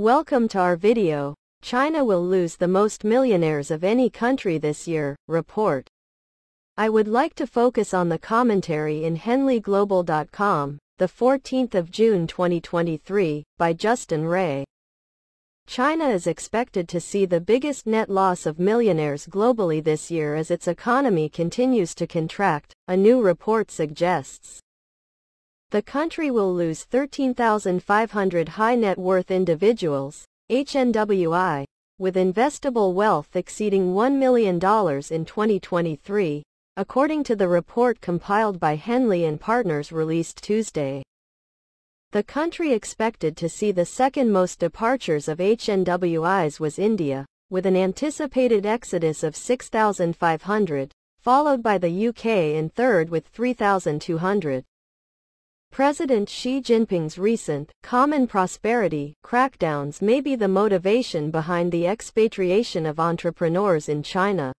Welcome to our video. China will lose the most millionaires of any country this year, report. I would like to focus on the commentary in HenleyGlobal.com, the 14th of June 2023, by Justin Ray. China is expected to see the biggest net loss of millionaires globally this year as its economy continues to contract, a new report suggests. The country will lose 13,500 high net worth individuals, HNWI, with investable wealth exceeding $1 million in 2023, according to the report compiled by Henley and Partners released Tuesday. The country expected to see the second most departures of HNWIs was India, with an anticipated exodus of 6,500, followed by the UK in third with 3,200. President Xi Jinping's recent common prosperity crackdowns may be the motivation behind the expatriation of entrepreneurs in China.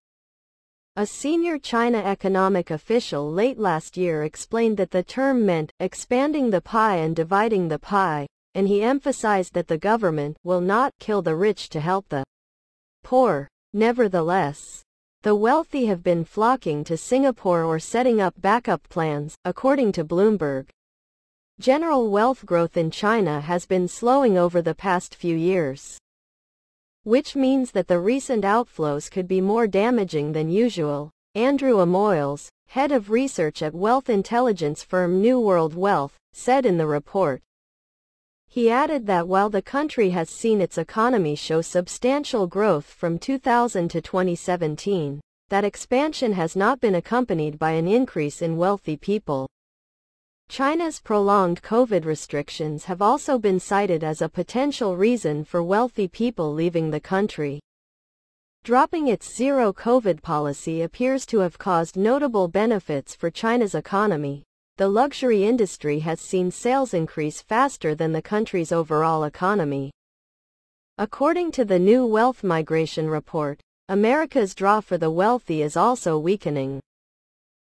A senior China economic official late last year explained that the term meant expanding the pie and dividing the pie, and he emphasized that the government will not kill the rich to help the poor. Nevertheless, the wealthy have been flocking to Singapore or setting up backup plans, according to Bloomberg. General wealth growth in China has been slowing over the past few years. Which means that the recent outflows could be more damaging than usual. Andrew Amoils, head of research at wealth intelligence firm New World Wealth, said in the report. He added that while the country has seen its economy show substantial growth from 2000 to 2017, that expansion has not been accompanied by an increase in wealthy people. China's prolonged COVID restrictions have also been cited as a potential reason for wealthy people leaving the country. Dropping its zero COVID policy appears to have caused notable benefits for China's economy. The luxury industry has seen sales increase faster than the country's overall economy. According to the new Wealth Migration Report, America's draw for the wealthy is also weakening.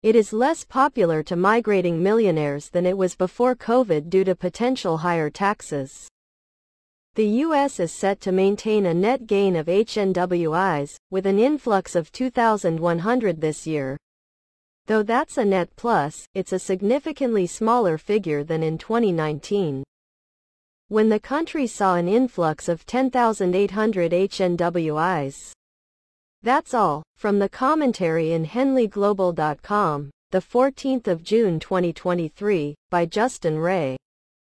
It is less popular to migrating millionaires than it was before COVID due to potential higher taxes. The U.S. is set to maintain a net gain of HNWIs, with an influx of 2,100 this year. Though that's a net plus, it's a significantly smaller figure than in 2019. When the country saw an influx of 10,800 HNWIs. That's all, from the commentary in HenleyGlobal.com, the 14th of June 2023, by Justin Ray.